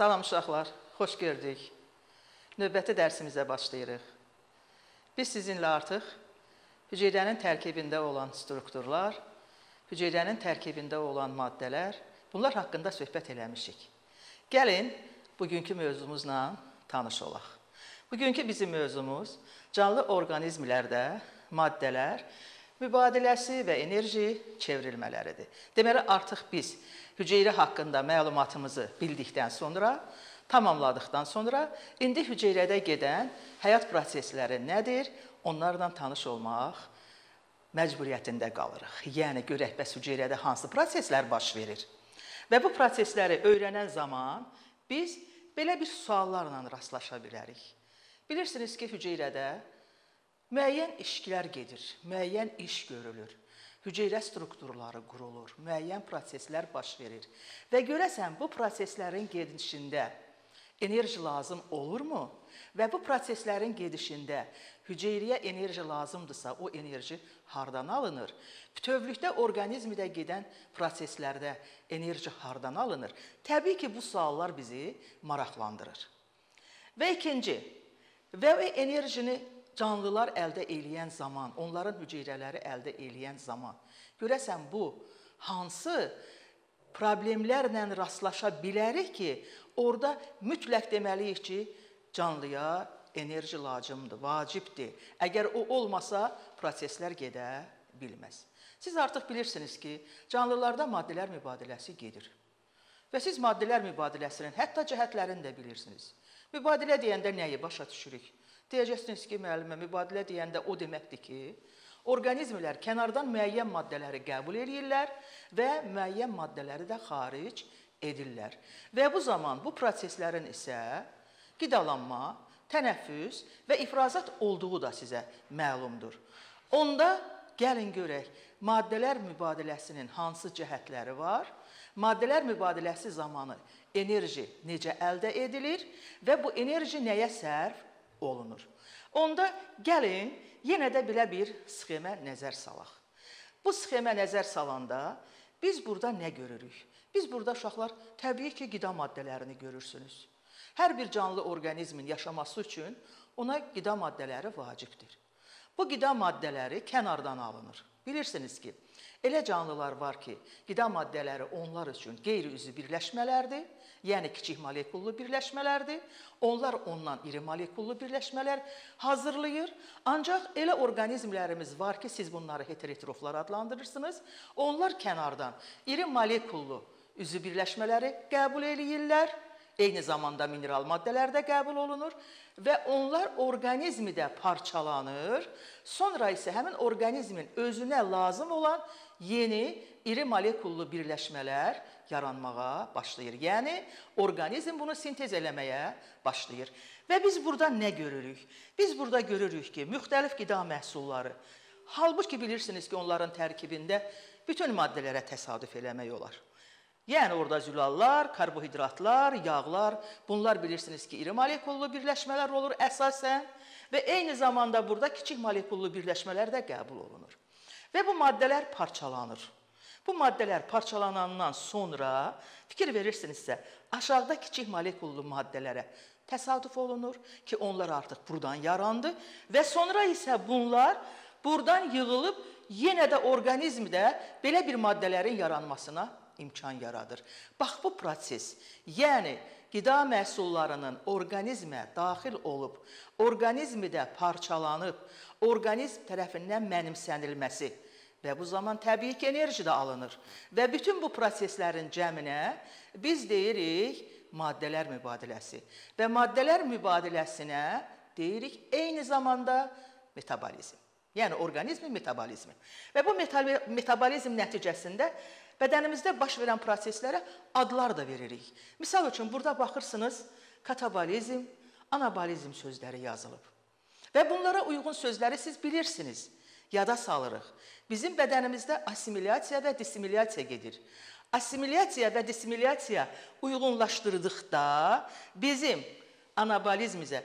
Salam uşaqlar, xoş gördük. Növbəti dərsimizə başlayırıq. Biz sizinlə artıq hüceyrənin tərkibində olan strukturlar, hüceyrənin tərkibində olan maddələr, bunlar haqqında söhbət eləmişik. Gəlin bugünkü mövzumuzla tanış olaq. Bugünkü bizim mövzumuz canlı orqanizmlərdə maddələr mübadiləsi və enerji çevrilmələridir. Deməli artıq biz hüceyrə haqqında məlumatımızı bildikdən sonra, tamamladıqdan sonra indi hüceyrədə gedən həyat prosesləri nədir? Onlarla tanış olmaq məcburiyyətində qalırıq. Yəni görək bəs hüceyrədə hansı proseslər baş verir? Və bu prosesləri öyrənən zaman biz belə bir suallarla rastlaşa bilərik. Bilirsiniz ki, hüceyrədə müəyyən işlər gedir, müəyyən iş görülür. Hüceyrə strukturları qurulur, müəyyən proseslər baş verir. Və görəsən bu proseslərin gedişində enerji lazım olurmu? Və bu proseslərin gedişində hüceyrəyə enerji lazımdırsa, o enerji hardan alınır? Bütövlükdə orqanizmdə gedən proseslərdə enerji hardan alınır? Təbii ki, bu suallar bizi maraqlandırır. Və ikinci, və enerjini canlılar əldə eləyən zaman, onların hüceyrələri əldə eləyən zaman görəsən bu hansı problemlərlə rastlaşa bilərik ki, orada mütləq deməliyik ki, canlıya enerji lazımdır, vacibdir. Əgər o olmasa, proseslər gedə bilməz. Siz artıq bilirsiniz ki, canlılarda maddələr mübadiləsi gedir. Və siz maddələr mübadiləsinin hətta cəhətlərini də bilirsiniz. Mübadilə deyəndə nəyi başa düşürük? Deyəcəksiniz ki, müəllimə, mübadilə deyəndə o deməkdir ki, orqanizmlər kənardan müəyyən maddələri qəbul edirlər və müəyyən maddələri də xaric edirlər. Və bu zaman bu proseslərin isə qidalanma, tənəffüs və ifrazat olduğu da sizə məlumdur. Onda gəlin görək, maddələr mübadiləsinin hansı cəhətləri var? Maddələr mübadiləsi zamanı enerji necə əldə edilir və bu enerji nəyə sərf olunur. Onda gəlin yenə də belə bir sxemə nəzər salaq. Bu sxemə nəzər salanda biz burada nə görürük? Biz burada uşaqlar təbii ki, qida maddələrini görürsünüz. Hər bir canlı orqanizmin yaşaması üçün ona qida maddələri vacibdir. Bu qida maddələri kənardan alınır. Bilirsiniz ki, elə canlılar var ki, qida maddələri onlar üçün qeyri-üzvü birləşmələrdir yəni kiçik molekullu birləşmələrdir. Onlar ondan iri molekullu birləşmələr hazırlayır. Ancaq elə orqanizmlərimiz var ki, siz bunları heterotroflar adlandırırsınız. Onlar kənardan iri molekullu üzü birləşmələri qəbul eləyirlər. Eyni zamanda mineral maddələr də qəbul olunur və onlar orqanizmdə parçalanır. Sonra isə həmin orqanizmin özünə lazım olan yeni iri molekullu birləşmələr yaranmağa başlayır. Yəni orqanizm bunu sintez eləməyə başlayır. Və biz burada nə görürük? Biz burada görürük ki, müxtəlif qida məhsulları halbuki bilirsiniz ki, onların tərkibində bütün maddələrə təsadüf eləmək olar. Yəni orada zülallar, karbohidratlar, yağlar, bunlar bilirsiniz ki, iri molekullu birləşmələr olur əsasən və eyni zamanda burada kiçik molekullu birləşmələr də qəbul olunur. Və bu maddələr parçalanır. Bu maddələr parçalanandan sonra fikir verirsinizsə, aşağıda kiçik molekullu maddələrə təsadüf olunur ki, onlar artıq burdan yarandı və sonra isə bunlar burdan yığılıb yenə də orqanizmdə belə bir maddələrin yaranmasına imkan yaradır. Bax bu proses, yəni qida məhsullarının orqanizmə daxil olub, orqanizmdə parçalanıb, orqanizm tərəfindən mənimsənilməsi Və bu zaman təbii ki, enerji də alınır. Və bütün bu proseslərin cəminə biz deyirik maddələr mübadiləsi. Və maddələr mübadiləsinə deyirik eyni zamanda metabolizm. Yəni orqanizmin metabolizmi. Və bu metabolizm nəticəsində bədənimizdə baş verən proseslərə adlar da veririk. Misal üçün burada baxırsınız, katabolizm, anabolizm sözləri yazılıb. Və bunlara uyğun sözləri siz bilirsiniz yada salırıq. Bizim bədənimizdə assimilyasiya və dissimilyasiya gedir. Assimilyasiya və dissimilyasiya uyğunlaşdırdıqda bizim anabolizmizə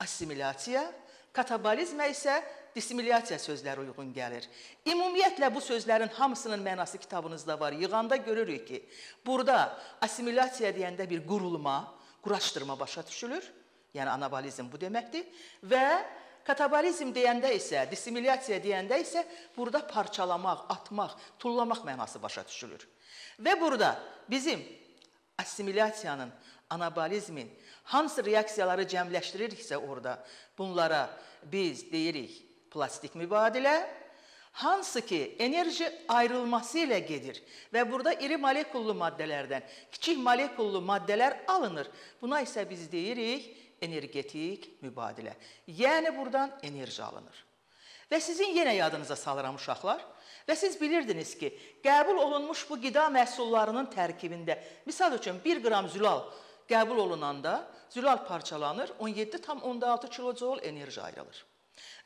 assimilyasiya, katabolizmə isə dissimilyasiya sözləri uyğun gəlir. Ümumiyyətlə bu sözlərin hamısının mənası kitabınızda var. Yığanda görürük ki, burada assimilyasiya deyəndə bir qurulma, quraşdırma başa düşülür. Yəni anabolizm bu deməkdir və katabolizm deyəndə isə, dissimilyasiya deyəndə isə burada parçalamaq, atmaq, tullamaq mənası başa düşülür. Və burada bizim assimilyasiyanın, anabolizmin hansı reaksiyaları cəmləşdiririksə orada bunlara biz deyirik plastik mübadilə, hansı ki enerji ayrılması ilə gedir və burada iri molekullu maddələrdən kiçik molekullu maddələr alınır. Buna isə biz deyirik energetik mübadilə. Yəni buradan enerji alınır. Və sizin yenə yadınıza salıram uşaqlar. Və siz bilirdiniz ki, qəbul olunmuş bu qida məhsullarının tərkibində, misal üçün 1 qram zülal qəbul olunanda zülal parçalanır, 17,6 kilojoule enerji ayrılır.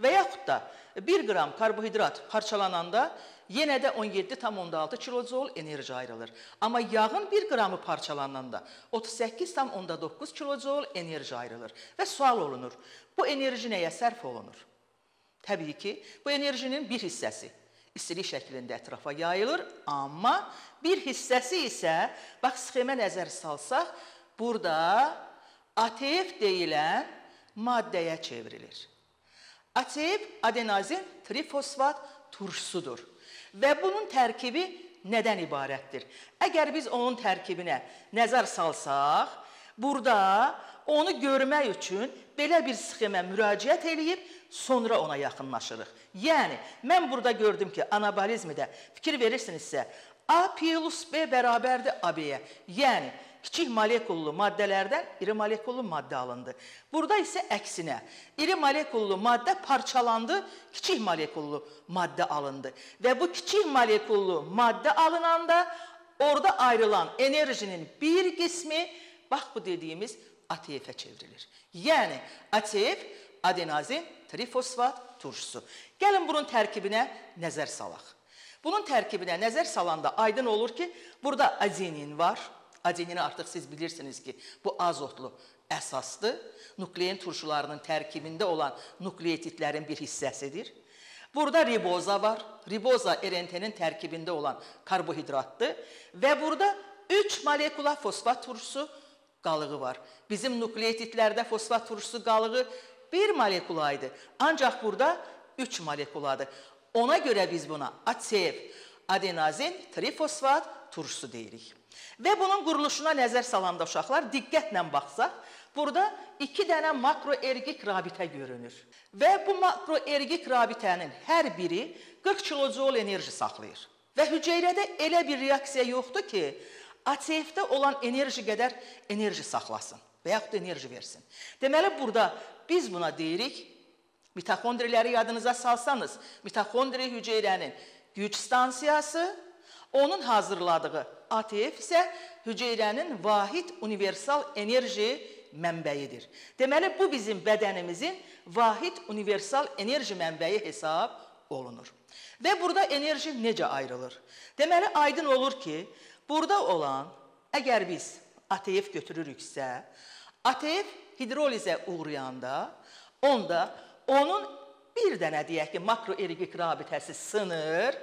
Və yaxud da 1 qram karbohidrat parçalananda yenə də 17,6 kilojoule enerji ayrılır. Amma yağın 1 qramı parçalananda 38,9 kilojoule enerji ayrılır. Və sual olunur, bu enerji nəyə sərf olunur? Təbii ki, bu enerjinin bir hissəsi istilik şəklində ətrafa yayılır, amma bir hissəsi isə, bax sxemə nəzər salsaq, burada ATF deyilən maddəyə çevrilir. ATF adenozin trifosfat turşusudur. Və bunun tərkibi nədən ibarətdir? Əgər biz onun tərkibinə nəzər salsaq, burada onu görmək üçün belə bir sxemə müraciət eləyib sonra ona yaxınlaşırıq. Yəni mən burada gördüm ki, anabolizmdə fikir verirsinizsə, A plus B bərabərdir AB-yə. Yəni kiçik molekullu maddələrdən iri molekullu maddə alındı. Burada isə əksinə, iri molekullu maddə parçalandı, kiçik molekullu maddə alındı. Və bu kiçik molekullu maddə alınanda orada ayrılan enerjinin bir qismi bax bu dediyimiz ATF-ə çevrilir. Yəni ATF adenozin trifosfat turşusu. Gəlin bunun tərkibinə nəzər salaq. Bunun tərkibinə nəzər salanda aydın olur ki, burada adenin var, Adenini artıq siz bilirsiniz ki, bu azotlu əsasdır. Nuklein turşularının tərkibində olan nukleotidlərin bir hissəsidir. Burada riboza var. Riboza RNT-nin tərkibində olan karbohidratdır və burada 3 molekula fosfat turşusu qalığı var. Bizim nukleotidlərdə fosfat turşusu qalığı 1 molekula idi. Ancaq burada 3 molekuladır. Ona görə biz buna ATF, adenozin trifosfat turşusu deyirik. Və bunun quruluşuna nəzər salanda uşaqlar diqqətlə baxsaq, burada iki dənə makroergik rabitə görünür. Və bu makroergik rabitənin hər biri 40 kilojoule enerji saxlayır. Və hüceyrədə elə bir reaksiya yoxdur ki, ATF-də olan enerji qədər enerji saxlasın və yaxud da enerji versin. Deməli, burada biz buna deyirik, mitoxondriləri yadınıza salsanız, mitoxondri hüceyrənin güc stansiyası, onun hazırladığı ATF isə hüceyrənin vahid universal enerji mənbəyidir. Deməli, bu bizim bədənimizin vahid universal enerji mənbəyi hesab olunur. Və burada enerji necə ayrılır? Deməli, aydın olur ki, burada olan, əgər biz ATF götürürüksə, ATF hidrolizə uğrayanda, onda onun bir dənə deyək ki, makroergik rabitəsi sınır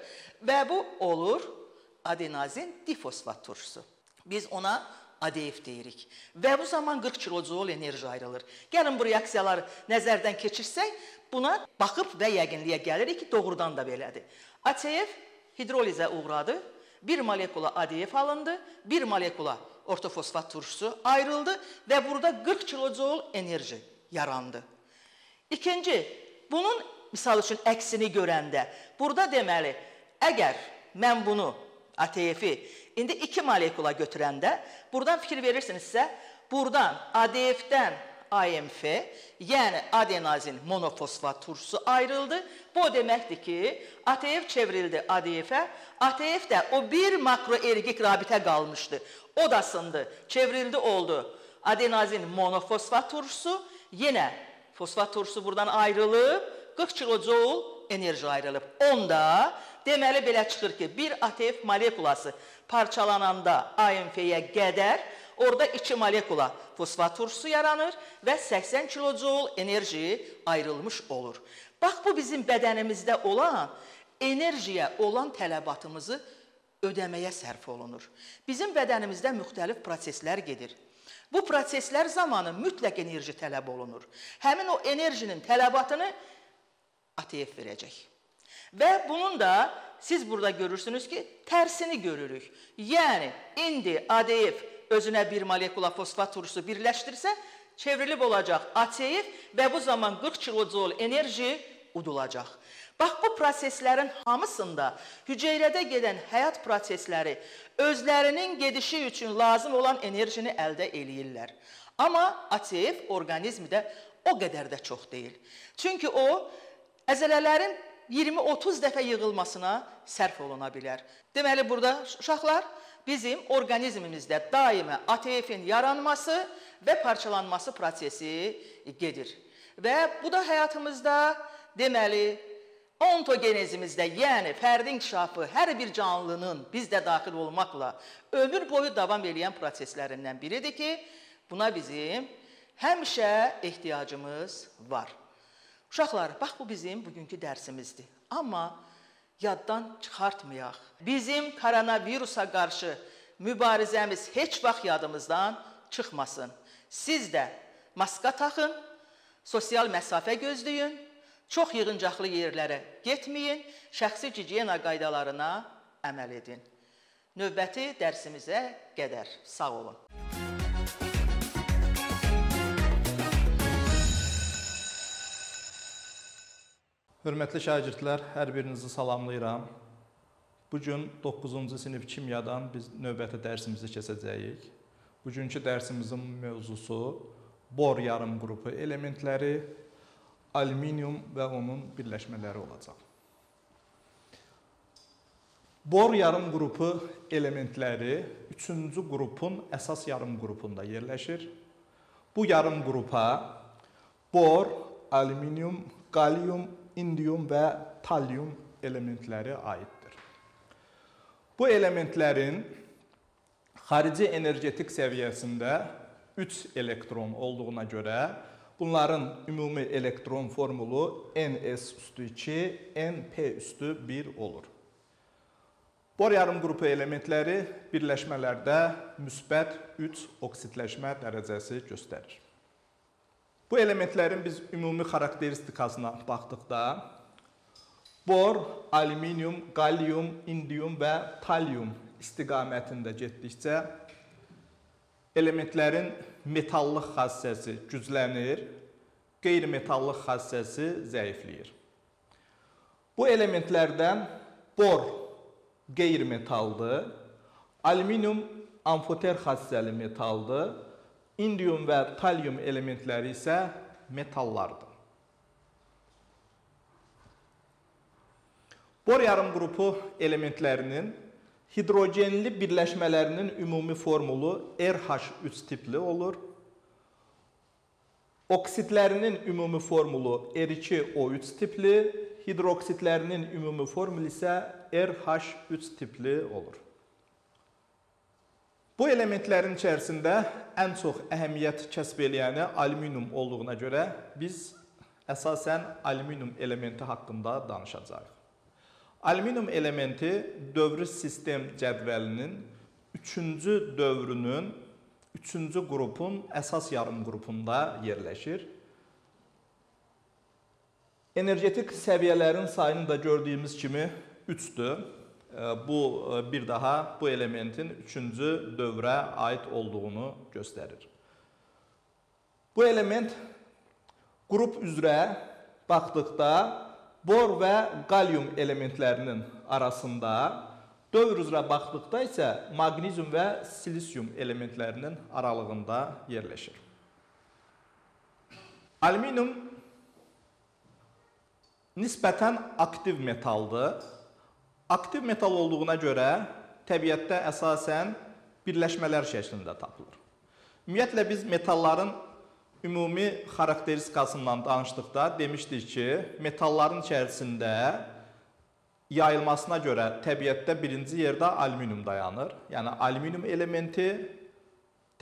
və bu olur adenozin difosfat turşusu. Biz ona ADF deyirik. Və bu zaman 40 kilojoule enerji ayrılır. Gəlin bu reaksiyaları nəzərdən keçirsək, buna baxıb və yəqinliyə gəlirik ki, doğrudan da belədir. ATF hidrolizə uğradı, bir molekula ADF alındı, bir molekula ortofosfat turşusu ayrıldı və burada 40 kilojoule enerji yarandı. İkinci, bunun misal üçün əksini görəndə, burada deməli, əgər mən bunu ATF-i indi 2 molekula götürəndə burdan fikir verirsinizsə, burdan ADF-dən AMF, yəni adenozin monofosfat turşusu ayrıldı. Bu deməkdir ki, ATF çevrildi ADF-ə, ATF də o bir makroergik rabitə qalmışdı. O da sındı, çevrildi oldu. Adenozin monofosfat turşusu, yenə fosfat turşusu buradan ayrılıb, 40 kilojoule enerji ayrılıb. Onda deməli belə çıxır ki, bir ATF molekulası parçalananda AMF-yə qədər orada 2 molekula fosfat turşusu yaranır və 80 kilojoule enerji ayrılmış olur. Bax bu bizim bədənimizdə olan enerjiyə olan tələbatımızı ödəməyə sərf olunur. Bizim bədənimizdə müxtəlif proseslər gedir. Bu proseslər zamanı mütləq enerji tələb olunur. Həmin o enerjinin tələbatını ATF verəcək. Və bunun da siz burada görürsünüz ki, tərsini görürük. Yəni indi ADF özünə bir molekula fosfat turşusu birləşdirsə, çevrilib olacaq ATF və bu zaman 40 kilojoule enerji udulacaq. Bax bu proseslərin hamısında hüceyrədə gedən həyat prosesləri özlərinin gedişi üçün lazım olan enerjini əldə eləyirlər. Amma ATF orqanizmdə o qədər də çox deyil. Çünki o əzələlərin 20-30 dəfə yığılmasına sərf oluna bilər. Deməli burada uşaqlar bizim orqanizmimizdə daima ATF-in yaranması və parçalanması prosesi gedir. Və bu da həyatımızda deməli ontogenezimizdə, yəni fərdi inkişafı hər bir canlının bizdə daxil olmaqla ömür boyu davam edən proseslərindən biridir ki, buna bizim həmişə ehtiyacımız var. Uşaqlar, bax bu bizim bugünkü dərsimizdir. Amma yaddan çıxartmayaq. Bizim koronavirusa qarşı mübarizəmiz heç vaxt yadımızdan çıxmasın. Siz də maska taxın, sosial məsafə gözləyin, çox yığıncaqlı yerlərə getməyin, şəxsi gigiyena qaydalarına əməl edin. Növbəti dərsimizə qədər sağ olun. Hörmətli şagirdlər, hər birinizi salamlayıram. Bu gün 9-cu sinif kimyadan biz növbəti dərsimizi keçəcəyik. Bugünkü dərsimizin mövzusu bor yarım qrupu elementləri, alüminium və onun birləşmələri olacaq. Bor yarım qrupu elementləri 3-cü qrupun əsas yarım qrupunda yerləşir. Bu yarım qrupa bor, alüminium, qalium, indium və talium elementləri aiddir. Bu elementlərin xarici energetik səviyyəsində 3 elektron olduğuna görə bunların ümumi elektron formulu Ns üstü 2, Np üstü 1 olur. Bor yarım qrupu elementləri birləşmələrdə müsbət 3 oksidləşmə dərəcəsi göstərir. Bu elementlərin biz ümumi xarakteristikasına baxdıqda bor, alüminium, qalium, indium və talium istiqamətində getdikcə elementlərin metallıq xassəsi güclənir, qeyri-metallıq xassəsi zəifləyir. Bu elementlərdən bor qeyri-metaldır, alüminium amfoter xassəli metaldır, indium və talium elementləri isə metallardır. Bor yarım qrupu elementlərinin hidrogenli birləşmələrinin ümumi formulu RH3 tipli olur. Oksidlərinin ümumi formulu R2O3 tipli, hidroksitlərinin ümumi formulu isə RH3 tipli olur. Bu elementlərin içərisində ən çox əhəmiyyət kəsb eləyəni alüminium olduğuna görə biz əsasən alüminium elementi haqqında danışacağıq. Alüminium elementi dövrü sistem cədvəlinin 3-cü dövrünün 3-cü qrupun əsas yarım qrupunda yerləşir. Energetik səviyyələrin sayını da gördüyümüz kimi 3-dür bu e, bir daha bu elementin üçüncü dövrə aid olduğunu göstərir. Bu element qrup üzrə baxdıqda bor və qalium elementlərinin arasında, dövr üzrə baxdıqda isə maqnezium və silisium elementlərinin aralığında yerləşir. Alüminium nisbətən aktiv metaldır Aktiv metal olduğuna görə təbiətdə əsasən birləşmələr şəklində tapılır. Ümumiyyətlə biz metalların ümumi xarakteristikasından danışdıqda demişdik ki, metalların içərisində yayılmasına görə təbiətdə birinci yerdə alüminium dayanır. Yəni alüminium elementi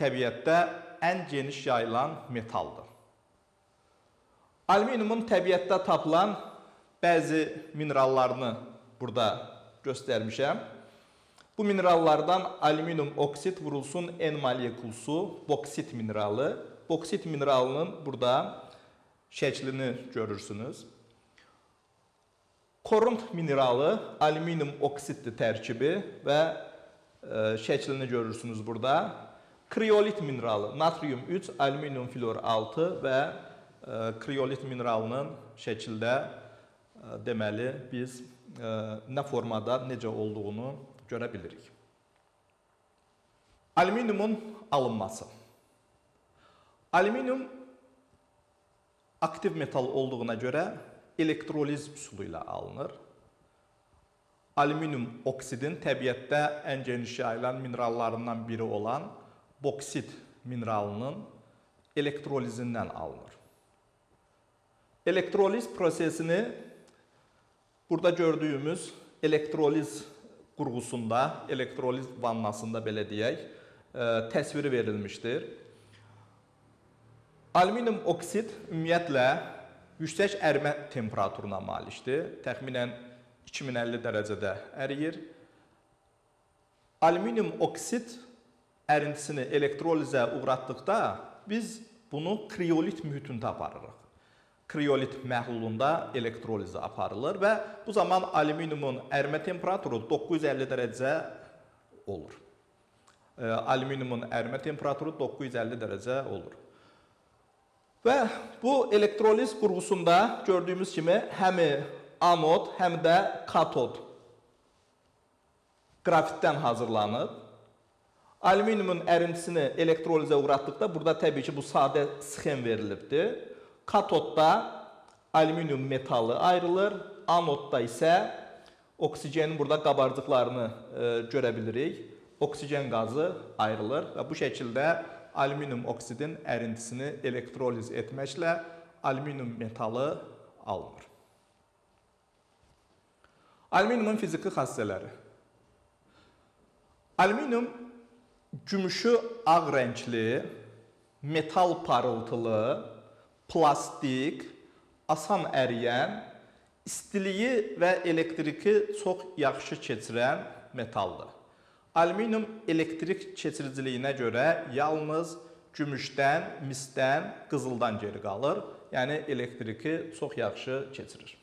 təbiətdə ən geniş yayılan metaldır. Alüminiumun təbiətdə tapılan bəzi minerallarını burada göstərmişəm. Bu minerallardan alüminium oksit vurulsun N molekulusu boksit mineralı. Boksit mineralının burada şəklini görürsünüz. Korunt mineralı alüminium oksidli tərkibi və e, şəklini görürsünüz burada. Kriolit mineralı natrium 3, alüminium flor 6 və e, kriolit mineralının şəkildə e, deməli biz nə formada, necə olduğunu görə bilirik. Alüminiumun alınması. Alüminium aktiv metal olduğuna görə elektroliz üsulu ilə alınır. Alüminium oksidin təbiətdə ən geniş yayılan minerallarından biri olan boksit mineralının elektrolizindən alınır. Elektroliz prosesini burada gördüyümüz elektroliz qurğusunda, elektroliz vannasında belə deyək, e, təsviri verilmişdir. Alüminium oksid ümumiyyətlə yüksək ərimə temperaturuna malikdir. Təxminən 2050 dərəcədə əriyir. Alüminium oksid ərintisini elektrolizə uğratdıqda biz bunu kriolit mühitində aparırıq. Kriolit məhlulunda elektrolizə aparılır və bu zaman alüminiumun ərimə temperaturu 950 dərəcə olur. E, alüminiumun ərimə temperaturu 950 dərəcə olur. Və bu elektroliz qurğusunda gördüyümüz kimi həm anod, həm də katod qrafitdən hazırlanıb. Alüminiumun ərintisini elektrolizə uğratdıqda burada təbii ki, bu sadə sxem verilibdir. Katodda alüminium metalı ayrılır, anodda isə oksigenin burada qabarcıqlarını e, görə bilirik. Oksigen qazı ayrılır və bu şəkildə alüminium oksidin ərintisini elektroliz etməklə alüminium metalı alınır. Alüminiumun fiziki xassələri. Alüminium gümüşü ağ rəngli, metal parıltılı, plastik, asan əriyən, istiliyi və elektriki çox yaxşı keçirən metaldır. Alüminium elektrik keçiriciliyinə görə yalnız gümüşdən, misdən, qızıldan geri qalır. Yəni elektriki çox yaxşı keçirir.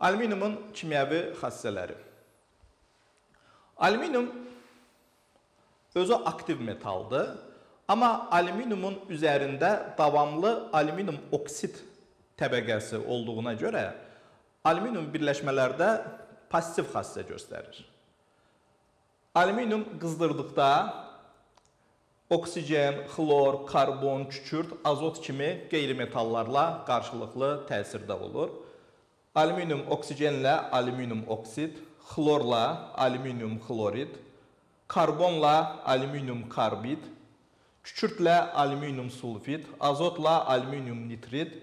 Alüminiumun kimyəvi xassələri. Alüminium özü aktiv metaldır, amma alüminiumun üzərində davamlı alüminium oksid təbəqəsi olduğuna görə alüminium birləşmələrdə pasiv xassə göstərir. Alüminium qızdırdıqda oksigen, xlor, karbon, kükürt, azot kimi qeyri-metallarla qarşılıqlı təsirdə olur. Alüminium oksigenlə alüminium oksid, xlorla alüminium xlorid, karbonla alüminium karbid, kükürtlə alüminium sulfid, azotla alüminium nitrid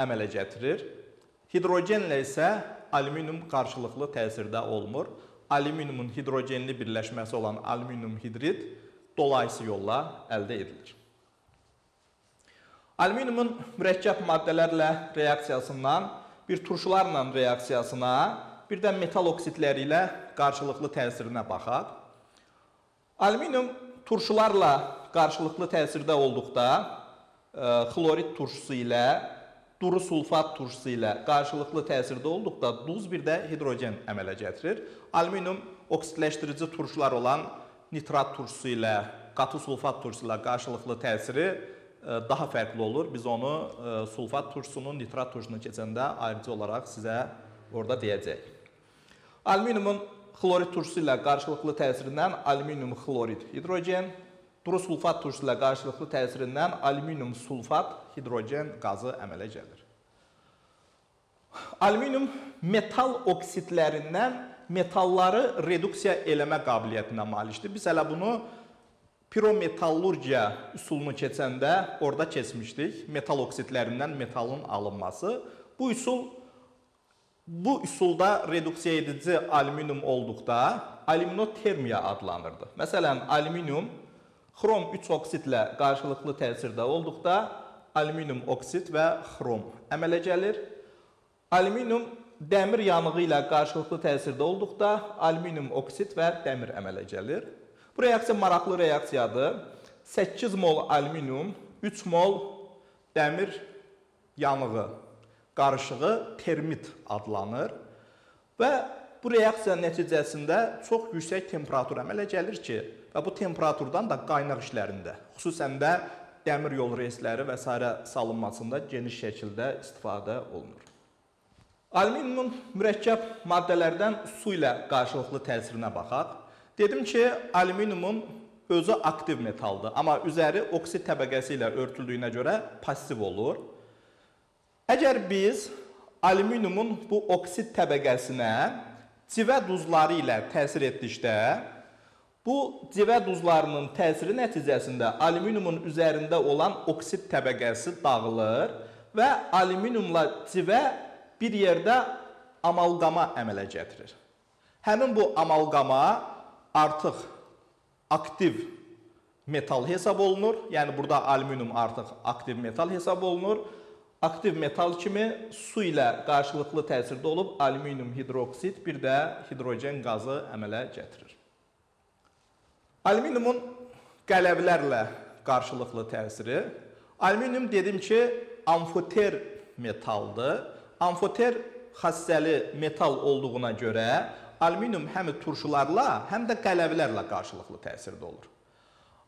əmələ gətirir. Hidrogenlə isə alüminium qarşılıqlı təsirdə olmur alüminiumun hidrogenli birləşməsi olan alüminium hidrid dolayısı yolla əldə edilir. Alüminiumun mürəkkəb maddələrlə reaksiyasından bir turşularla reaksiyasına, bir də metal oksidləri ilə qarşılıqlı təsirinə baxaq. Alüminium turşularla qarşılıqlı təsirdə olduqda e, xlorid turşusu ilə duru sulfat turşusu ilə qarşılıqlı təsirdə olduqda duz bir də hidrogen əmələ gətirir. Alüminium oksidləşdirici turşular olan nitrat turşusu ilə, qatı sulfat turşusu ilə qarşılıqlı təsiri e, daha fərqli olur. Biz onu e, sulfat turşusunun nitrat turşusuna keçəndə ayrıca olaraq sizə orada deyəcəyik. Alüminiumun xlorid turşusu ilə qarşılıqlı təsirindən alüminium xlorid hidrogen, duru sulfat turşusu ilə qarşılıqlı təsirindən alüminium sulfat hidrogen qazı əmələ gəlir. Alüminium metal oksidlərindən metalları reduksiya eləmə qabiliyyətinə malikdir. Biz hələ bunu pirometallurgiya üsulunu keçəndə orada keçmişdik. Metal oksidlərindən metalın alınması. Bu üsul bu üsulda reduksiya edici alüminium olduqda alüminotermiya adlanırdı. Məsələn, alüminium xrom 3 oksidlə qarşılıqlı təsirdə olduqda alüminium oksid və xrom əmələ gəlir. Alüminium dəmir yanığı ilə qarşılıqlı təsirdə olduqda alüminium oksid və dəmir əmələ gəlir. Bu reaksiya maraqlı reaksiyadır. 8 mol alüminium, 3 mol dəmir yanığı qarışığı termit adlanır və bu reaksiya nəticəsində çox yüksək temperatur əmələ gəlir ki, və bu temperaturdan da qaynaq işlərində, xüsusən də dəmir yol reysləri və s. salınmasında geniş şəkildə istifadə olunur. Alüminiumun mürəkkəb maddələrdən su ilə qarşılıqlı təsirinə baxaq. Dedim ki, alüminiumun özü aktiv metaldır, amma üzəri oksid təbəqəsi ilə örtüldüyünə görə passiv olur. Əgər biz alüminiumun bu oksid təbəqəsinə civə duzları ilə təsir etdikdə, bu civə duzlarının təsiri nəticəsində alüminiumun üzərində olan oksid təbəqəsi dağılır və alüminiumla civə bir yerdə amalqama əmələ gətirir. Həmin bu amalqama artıq aktiv metal hesab olunur. Yəni burada alüminium artıq aktiv metal hesab olunur aktiv metal kimi su ilə qarşılıqlı təsirdə olub alüminium hidroksid, bir də hidrogen qazı əmələ gətirir. Alüminiumun qələvlərlə qarşılıqlı təsiri. Alüminium dedim ki, amfoter metaldır. Amfoter xassəli metal olduğuna görə alüminium həm turşularla, həm də qələvlərlə qarşılıqlı təsirdə olur.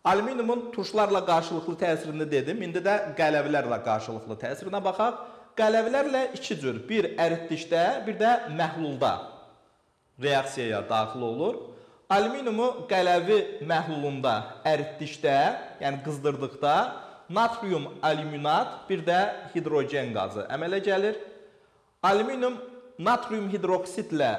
Alüminiumun turşlarla qarşılıqlı təsirini dedim. İndi də qələvlərlə qarşılıqlı təsirinə baxaq. Qələvlərlə iki cür, bir əritdikdə, bir də məhlulda reaksiyaya daxil olur. Alüminiumu qələvi məhlulunda əritdikdə, yəni qızdırdıqda natrium alüminat, bir də hidrogen qazı əmələ gəlir. Alüminium natrium hidroksidlə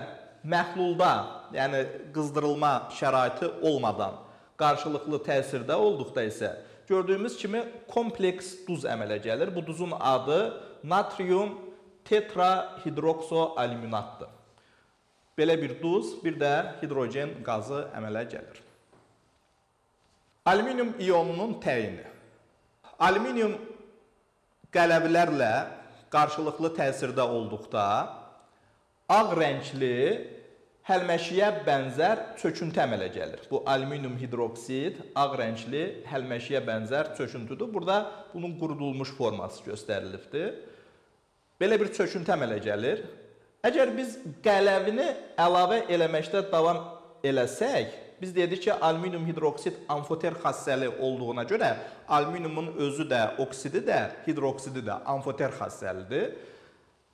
məhlulda, yəni qızdırılma şəraiti olmadan qarşılıqlı təsirdə olduqda isə gördüyümüz kimi kompleks duz əmələ gəlir. Bu duzun adı natrium tetrahidroksoalüminatdır. Belə bir duz, bir də hidrogen qazı əmələ gəlir. Alüminium ionunun təyini. Alüminium qələvlərlə qarşılıqlı təsirdə olduqda ağ rəngli həlməşiyə bənzər çöküntü əmələ gəlir. Bu alüminium hidroksid ağ rəngli həlməşiyə bənzər çöküntüdür. Burada bunun qurudulmuş forması göstərilibdir. Belə bir çöküntü əmələ gəlir. Əgər biz qələvini əlavə eləməkdə davam eləsək, biz dedik ki, alüminium hidroksid amfoter xassəli olduğuna görə alüminiumun özü də, oksidi də, hidroksidi də amfoter xassəlidir.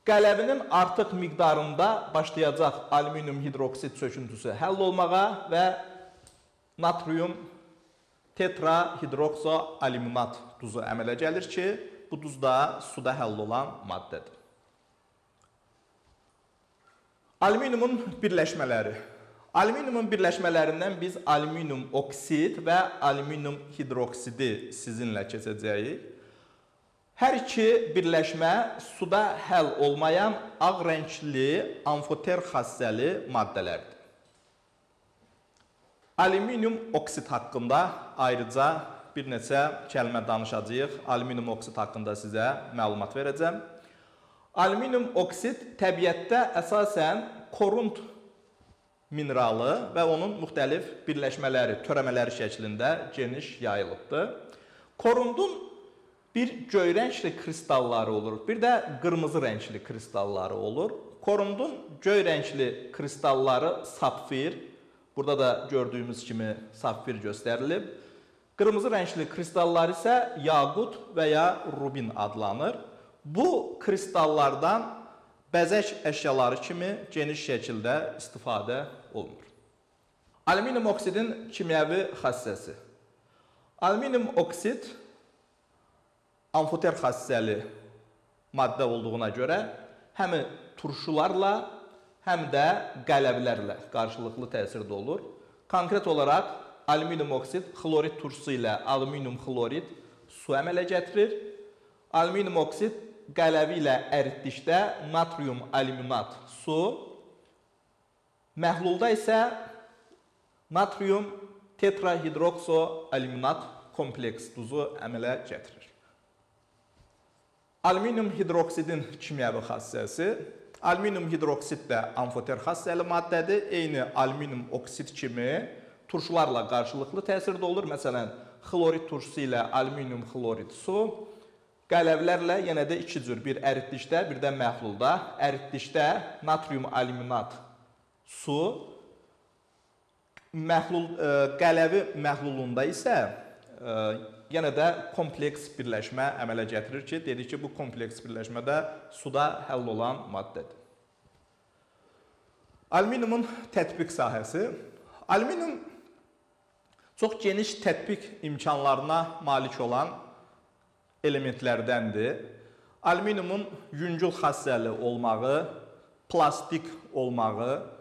Qələvinin artıq miqdarında başlayacaq alüminium hidroksid çöküntüsü həll olmağa və natrium tetrahidroksoalüminat duzu əmələ gəlir ki, bu duz da suda həll olan maddədir. Alüminiumun birləşmələri. Alüminiumun birləşmələrindən biz alüminium oksid və alüminium hidroksidi sizinlə keçəcəyik. Hər iki birləşmə suda həll olmayan ağ rəngli amfoter xassəli maddələrdir. Alüminium oksid haqqında ayrıca bir neçə kəlmə danışacağıq. Alüminium oksid haqqında sizə məlumat verəcəm. Alüminium oksid təbiətdə əsasən korund mineralı və onun müxtəlif birləşmələri, törəmələri şəklində geniş yayılıbdır. Korundun bir göy rəngli kristalları olur, bir də qırmızı rəngli kristalları olur. Korundun göy rəngli kristalları sapfir, burada da gördüyümüz kimi sapfir göstərilib. Qırmızı rəngli kristallar isə yaqut və ya rubin adlanır. Bu kristallardan bəzək əşyaları kimi geniş şəkildə istifadə olunur. Alüminium oksidin kimyəvi xassəsi. Alüminium oksid amfoter xassəli maddə olduğuna görə həm turşularla, həm də qələvlərlə qarşılıqlı təsirdə olur. Konkret olaraq alüminium oksid xlorid turşusu ilə alüminium xlorid su əmələ gətirir. Alüminium oksid qələvi ilə əritdikdə natrium alüminat su, məhlulda isə natrium tetrahidroksoalüminat kompleks duzu əmələ gətirir. Alüminium hidroksidin kimyəvi xassəsi. Alüminium hidroksid də amfoter xassəli maddədir. Eyni alüminium oksid kimi turşularla qarşılıqlı təsirdə olur. Məsələn, xlorid turşusu ilə alüminium xlorid su, qələvlərlə yenə də iki cür bir əritdikdə, bir də məhlulda. Əritdikdə natrium alüminat su, məhlul ə, qələvi məhlulunda isə ə, yenə də kompleks birləşmə əmələ gətirir ki, dedik ki, bu kompleks birləşmədə suda həll olan maddədir. Alüminiumun tətbiq sahəsi. Alüminium çox geniş tətbiq imkanlarına malik olan elementlərdəndir. Alüminiumun yüngül xassəli olmağı, plastik olmağı,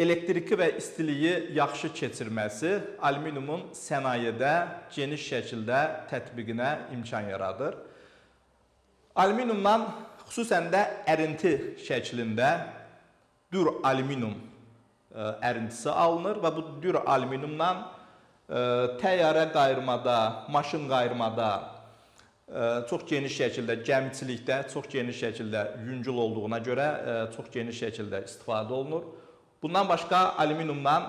elektriki və istiliyi yaxşı keçirməsi alüminiumun sənayedə geniş şəkildə tətbiqinə imkan yaradır. Alüminiumdan xüsusən də ərinti şəklində dür alüminium ə, ərintisi alınır və bu dür alüminiumdan ə, təyyarə qayırmada, maşın qayırmada ə, çox geniş şəkildə gəmiçilikdə çox geniş şəkildə yüngül olduğuna görə çox geniş şəkildə istifadə olunur. Bundan başqa alüminiumdan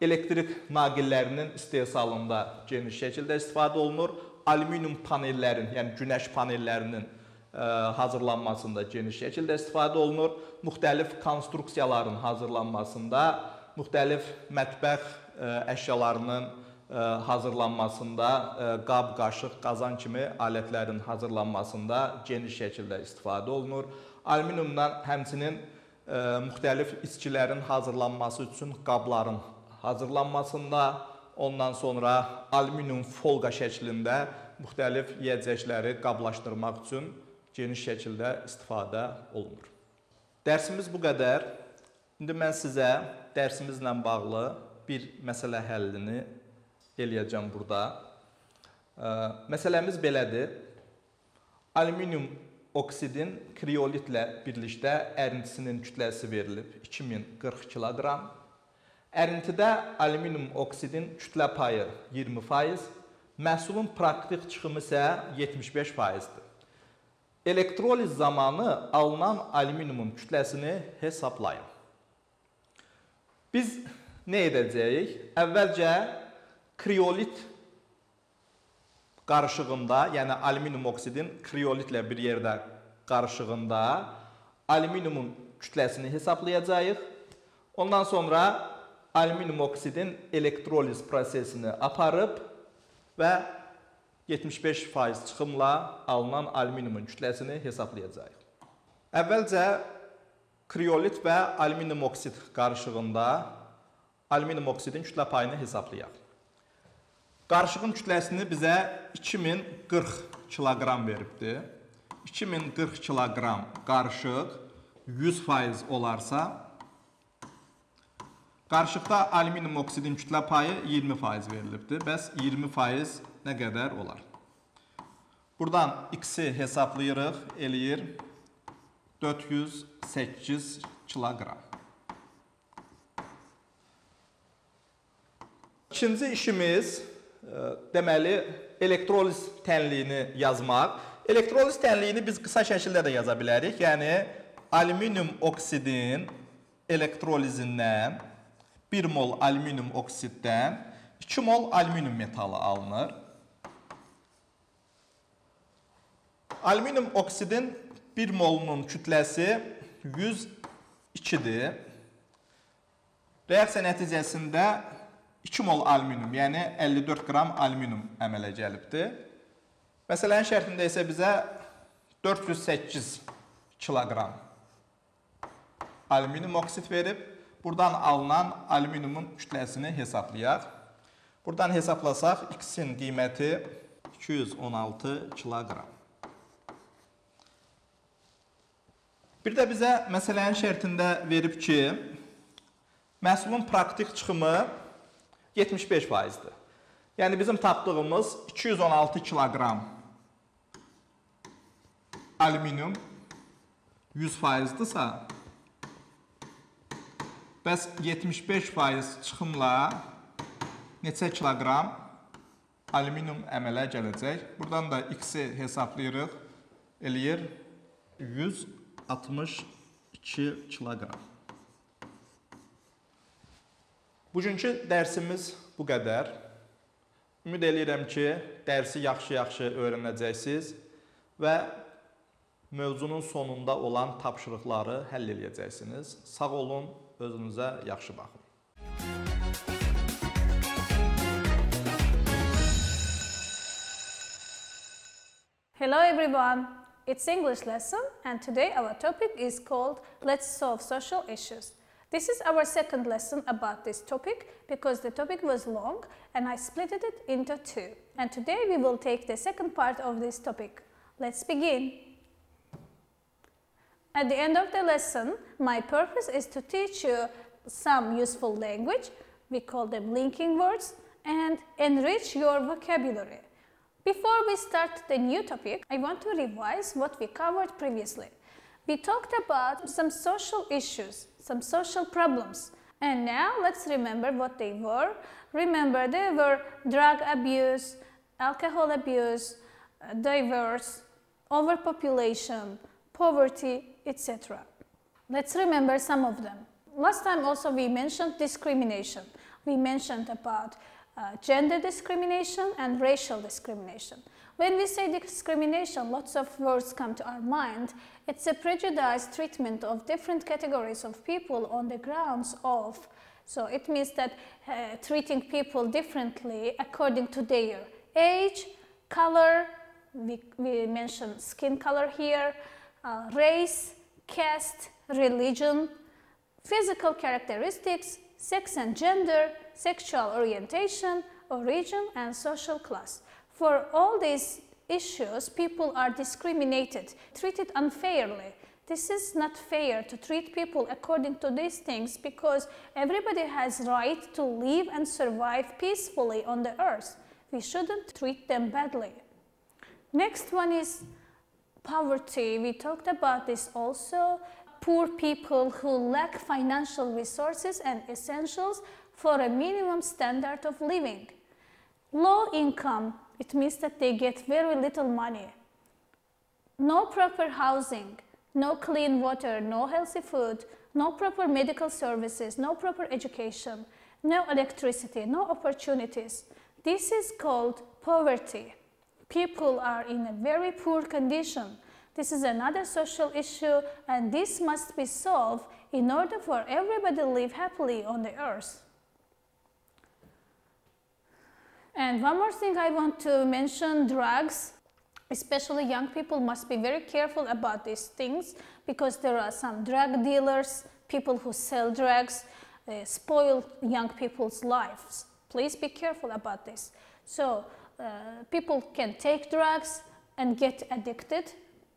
elektrik naqillərinin istehsalında geniş şəkildə istifadə olunur. Alüminium panellərin, yəni günəş panellərinin ə, hazırlanmasında geniş şəkildə istifadə olunur. Müxtəlif konstruksiyaların hazırlanmasında, müxtəlif mətbəx ə, əşyalarının ə, hazırlanmasında, ə, qab, qaşıq, qazan kimi alətlərin hazırlanmasında geniş şəkildə istifadə olunur. Alüminiumdan həmçinin ə, müxtəlif içkilərin hazırlanması üçün qabların hazırlanmasında, ondan sonra alüminium folqa şəklində müxtəlif yeyəcəkləri qablaşdırmaq üçün geniş şəkildə istifadə olunur. Dərsimiz bu qədər. İndi mən sizə dərsimizlə bağlı bir məsələ həllini eləyəcəm burada. Məsələmiz belədir. Alüminium oksidin kriolitlə birlikdə ərintisinin kütləsi verilib 2040 kiloqram. Ərintidə alüminium oksidin kütlə payı 20%, məhsulun praktik çıxımı isə 75%-dir. Elektroliz zamanı alınan alüminiumun kütləsini hesablayın. Biz nə edəcəyik? Əvvəlcə kriolit qarışığında, yəni alüminium oksidin kriolitlə bir yerdə qarışığında alüminiumun kütləsini hesablayacağıq. Ondan sonra alüminium oksidin elektroliz prosesini aparıb və 75% çıxımla alınan alüminiumun kütləsini hesablayacağıq. Əvvəlcə kriolit və alüminium oksid qarışığında alüminium oksidin kütlə payını hesablayaq. Qarışığın kütləsini bizə 2040 kiloqram veribdi. 2040 kiloqram qarışıq 100% olarsa, qarışıqda alüminium oksidin kütlə payı 20% verilibdi. Bəs 20% nə qədər olar? Buradan x-i hesablayırıq, eləyir 408 kiloqram. İkinci işimiz deməli elektroliz tənliyini yazmaq. Elektroliz tənliyini biz qısa şəkildə də yaza bilərik. Yəni alüminium oksidin elektrolizindən 1 mol alüminium oksiddən 2 mol alüminium metalı alınır. Alüminium oksidin 1 molunun kütləsi 102-dir. Reaksiya nəticəsində 2 mol alüminium, yəni 54 qram alüminium əmələ gəlibdir. Məsələnin şərtində isə bizə 408 kiloqram alüminium oksid verib. Buradan alınan alüminiumun kütləsini hesablayaq. Buradan hesablasaq, x-in qiyməti 216 kiloqram. Bir də bizə məsələnin şərtində verib ki, məhsulun praktik çıxımı 75%-dir. Yəni bizim tapdığımız 216 kiloqram alüminium 100%-dırsa, bəs 75% çıxımla neçə kiloqram alüminium əmələ gələcək? Buradan da x-i hesablayırıq, eləyir 100 62 2 kiloqram. Bugünkü dərsimiz bu qədər. Ümid eləyirəm ki, dərsi yaxşı-yaxşı öyrənəcəksiniz və mövzunun sonunda olan tapşırıqları həll edəcəksiniz. Sağ olun, özünüzə yaxşı baxın. Hello everyone, it's English lesson and today our topic is called Let's Solve Social Issues. This is our second lesson about this topic because the topic was long and I split it into two. And today we will take the second part of this topic. Let's begin. At the end of the lesson, my purpose is to teach you some useful language, we call them linking words, and enrich your vocabulary. Before we start the new topic, I want to revise what we covered previously. We talked about some social issues, some social problems. And now let's remember what they were. Remember they were drug abuse, alcohol abuse, uh, divorce, overpopulation, poverty, etc. Let's remember some of them. Last time also we mentioned discrimination. We mentioned about uh, gender discrimination and racial discrimination. When we say discrimination, lots of words come to our mind. It's a prejudiced treatment of different categories of people on the grounds of, so it means that uh, treating people differently according to their age, color, we, we mentioned skin color here, uh, race, caste, religion, physical characteristics, sex and gender, sexual orientation, origin and social class. For all these issues, people are discriminated, treated unfairly. This is not fair to treat people according to these things because everybody has right to live and survive peacefully on the earth. We shouldn't treat them badly. Next one is poverty. We talked about this also. Poor people who lack financial resources and essentials for a minimum standard of living. Low income, it means that they get very little money. No proper housing, no clean water, no healthy food, no proper medical services, no proper education, no electricity, no opportunities. This is called poverty. People are in a very poor condition. This is another social issue and this must be solved in order for everybody to live happily on the earth. And one more thing I want to mention, drugs. Especially young people must be very careful about these things because there are some drug dealers, people who sell drugs, uh, spoil young people's lives. Please be careful about this. So uh, people can take drugs and get addicted,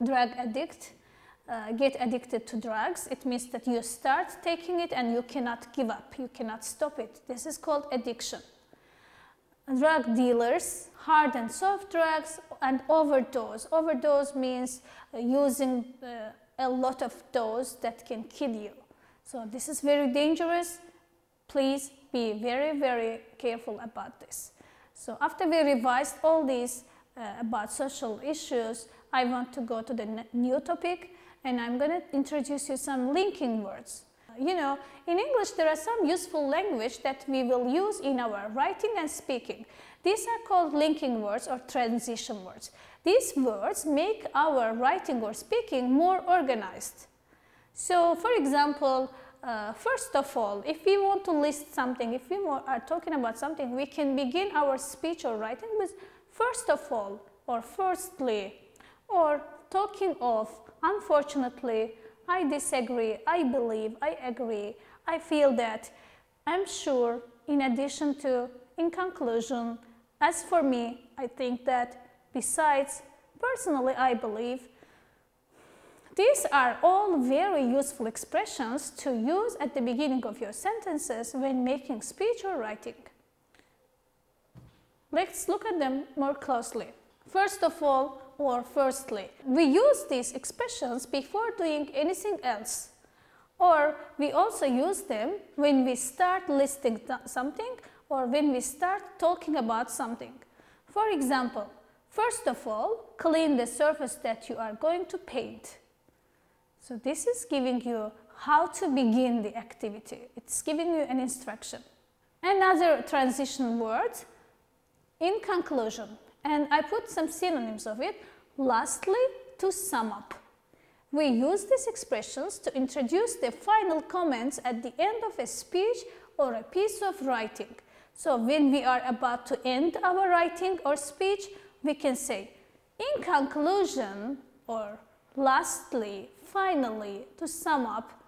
drug addict, uh, get addicted to drugs. It means that you start taking it and you cannot give up, you cannot stop it. This is called addiction drug dealers, hard and soft drugs, and overdose. Overdose means uh, using uh, a lot of dose that can kill you. So this is very dangerous. Please be very, very careful about this. So after we revised all these uh, about social issues, I want to go to the new topic and I'm going to introduce you some linking words. You know, in English there are some useful language that we will use in our writing and speaking. These are called linking words or transition words. These words make our writing or speaking more organized. So, for example, uh, first of all, if we want to list something, if we are talking about something, we can begin our speech or writing with first of all or firstly or talking of unfortunately I disagree, I believe, I agree, I feel that, I'm sure, in addition to, in conclusion, as for me, I think that besides, personally, I believe, these are all very useful expressions to use at the beginning of your sentences when making speech or writing. Let's look at them more closely. First of all, or firstly. We use these expressions before doing anything else. Or we also use them when we start listing something or when we start talking about something. For example, first of all, clean the surface that you are going to paint. So this is giving you how to begin the activity. It's giving you an instruction. Another transition word in conclusion, and I put some synonyms of it. Lastly, to sum up. We use these expressions to introduce the final comments at the end of a speech or a piece of writing. So when we are about to end our writing or speech, we can say, in conclusion or lastly, finally, to sum up,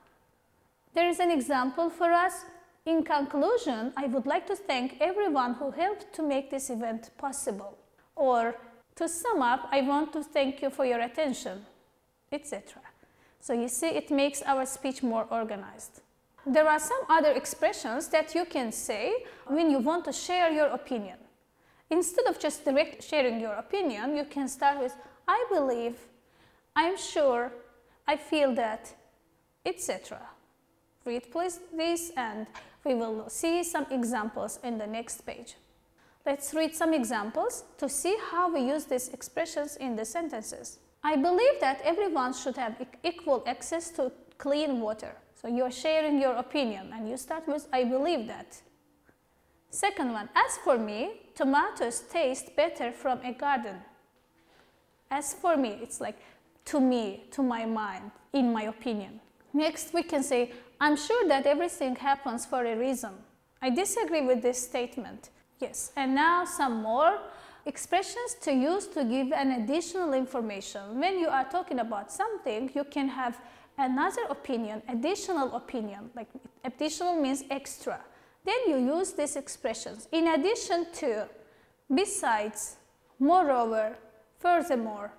there is an example for us. In conclusion, I would like to thank everyone who helped to make this event possible. Or to sum up, I want to thank you for your attention, etc. So you see, it makes our speech more organized. There are some other expressions that you can say when you want to share your opinion. Instead of just direct sharing your opinion, you can start with I believe, I'm sure, I feel that, etc. Read please this and we will see some examples in the next page. Let's read some examples to see how we use these expressions in the sentences. I believe that everyone should have equal access to clean water. So you're sharing your opinion and you start with I believe that. Second one, as for me, tomatoes taste better from a garden. As for me, it's like to me, to my mind, in my opinion. Next, we can say, I'm sure that everything happens for a reason. I disagree with this statement. Yes, and now some more expressions to use to give an additional information. When you are talking about something, you can have another opinion, additional opinion, like additional means extra. Then you use these expressions. In addition to, besides, moreover, furthermore,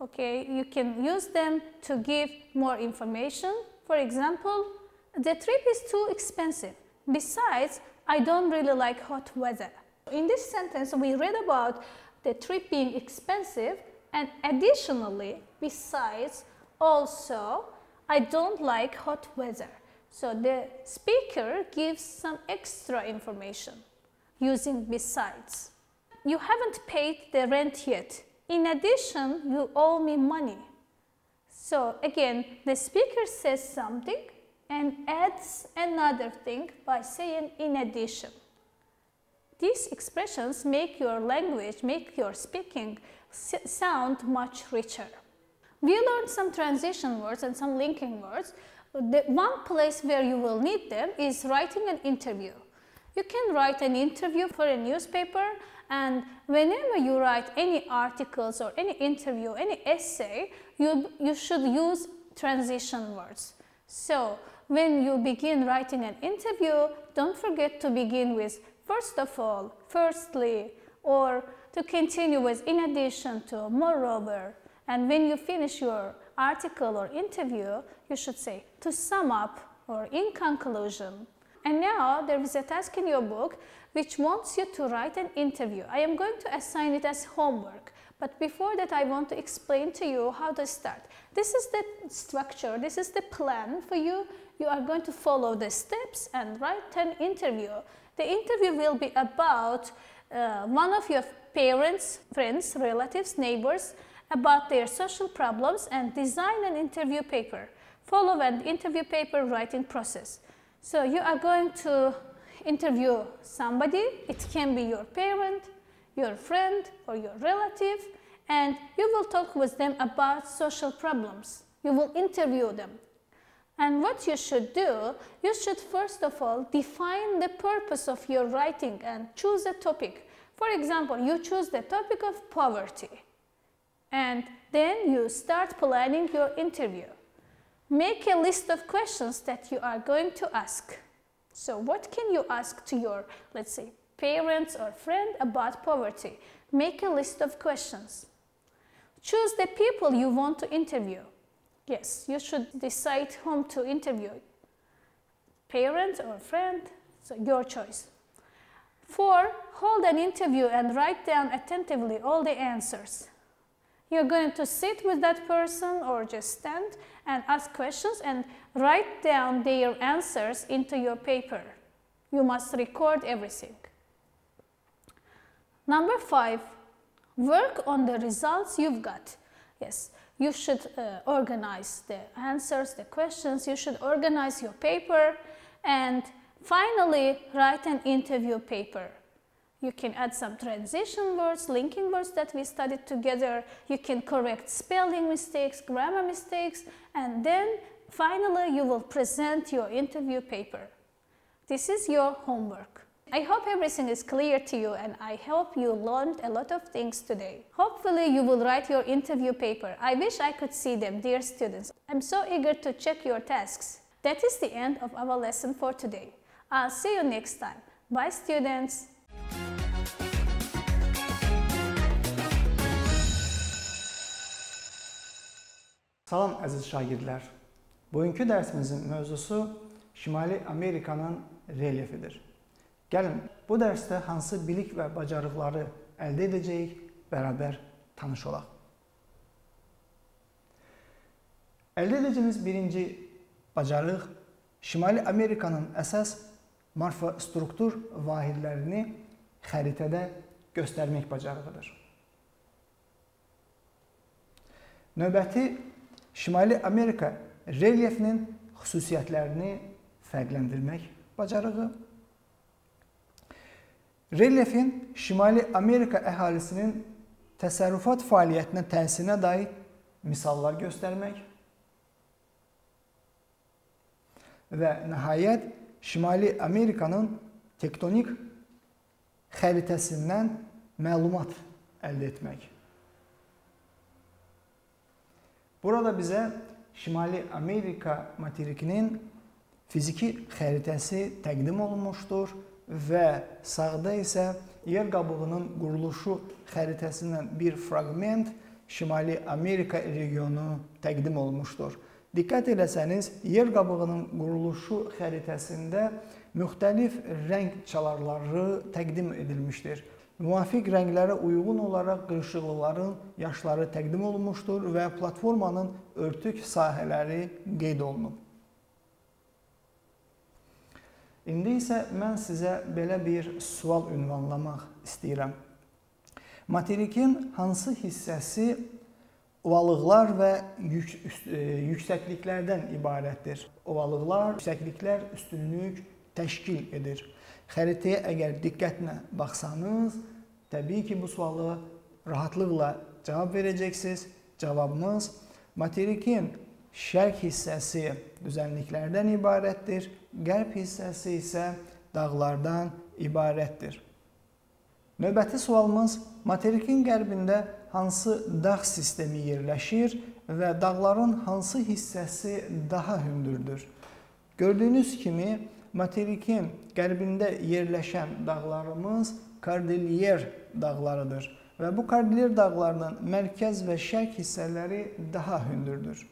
okay, you can use them to give more information. For example, the trip is too expensive. Besides, I don't really like hot weather. In this sentence, we read about the trip being expensive and additionally, besides, also, I don't like hot weather. So the speaker gives some extra information using besides. You haven't paid the rent yet. In addition, you owe me money. So again, the speaker says something and adds another thing by saying in addition. These expressions make your language, make your speaking sound much richer. We learned some transition words and some linking words. The one place where you will need them is writing an interview. You can write an interview for a newspaper and whenever you write any articles or any interview, any essay, you, you should use transition words. So when you begin writing an interview, don't forget to begin with first of all, firstly, or to continue with in addition to, moreover. And when you finish your article or interview, you should say to sum up or in conclusion. And now there is a task in your book which wants you to write an interview. I am going to assign it as homework. But before that, I want to explain to you how to start. This is the structure, this is the plan for you. You are going to follow the steps and write an interview. The interview will be about uh, one of your parents, friends, relatives, neighbors, about their social problems and design an interview paper. Follow an interview paper writing process. So you are going to interview somebody. It can be your parent, your friend, or your relative, and you will talk with them about social problems. You will interview them. And what you should do, you should first of all define the purpose of your writing and choose a topic. For example, you choose the topic of poverty and then you start planning your interview. Make a list of questions that you are going to ask. So what can you ask to your, let's say, parents or friend about poverty? Make a list of questions. Choose the people you want to interview. Yes, you should decide whom to interview. Parent or friend, so your choice. Four, hold an interview and write down attentively all the answers. You're going to sit with that person or just stand and ask questions and write down their answers into your paper. You must record everything. Number five, work on the results you've got. Yes, you should uh, organize the answers, the questions, you should organize your paper, and finally write an interview paper. You can add some transition words, linking words that we studied together. You can correct spelling mistakes, grammar mistakes, and then finally you will present your interview paper. This is your homework. I hope everything is clear to you and I hope you learned a lot of things today. Hopefully you will write your interview paper. I wish I could see them, dear students. I'm so eager to check your tasks. That is the end of our lesson for today. I'll see you next time. Bye students. Salam əziz şagirdlər. Bugünkü dərsimizin mövzusu Şimali Amerikanın relyefidir. Gəlin, bu dərsdə hansı bilik və bacarıqları əldə edəcəyik, bərabər tanış olaq. Əldə edəcəyimiz birinci bacarıq Şimali Amerikanın əsas morfostruktur vahidlərini xəritədə göstərmək bacarığıdır. Növbəti Şimali Amerika relyefinin xüsusiyyətlərini fərqləndirmək bacarığı. Relyefin Şimali Amerika əhalisinin təsərrüfat fəaliyyətinə təsirinə dair misallar göstərmək. Və nəhayət Şimali Amerikanın tektonik xəritəsindən məlumat əldə etmək. Burada bizə Şimali Amerika materikinin fiziki xəritəsi təqdim olunmuşdur və sağda isə yer qabığının quruluşu xəritəsindən bir fraqment Şimali Amerika regionu təqdim olunmuşdur. Diqqət eləsəniz, yer qabığının quruluşu xəritəsində müxtəlif rəng çalarları təqdim edilmişdir. Müvafiq rənglərə uyğun olaraq qırışıqlıqların yaşları təqdim olunmuşdur və platformanın örtük sahələri qeyd olunub. İndi isə mən sizə belə bir sual ünvanlamaq istəyirəm. Materikin hansı hissəsi ovalıqlar və yük, e, yüksəkliklərdən ibarətdir. Ovalıqlar, yüksəkliklər üstünlük təşkil edir. Xəritəyə əgər diqqətlə baxsanız, təbii ki, bu sualı rahatlıqla cavab verəcəksiniz. Cavabımız materikin şərq hissəsi düzənliklərdən ibarətdir, qərb hissəsi isə dağlardan ibarətdir. Növbəti sualımız materikin qərbində hansı dağ sistemi yerləşir və dağların hansı hissəsi daha hündürdür? Gördüyünüz kimi materikin qərbində yerləşən dağlarımız Kordilyer dağlarıdır və bu Kordilyer dağlarının mərkəz və şərq hissələri daha hündürdür.